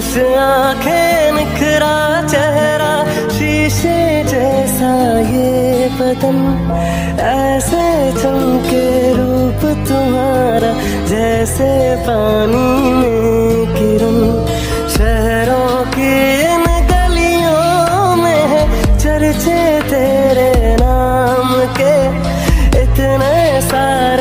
बस आँखें निखरा चेहरा, शीशे जैसा ये बदन। ऐसे चमके रूप तुम्हारा, जैसे पानी में किरण। शहरों की इन गलियों में है चर्चे तेरे नाम के। इतने सारे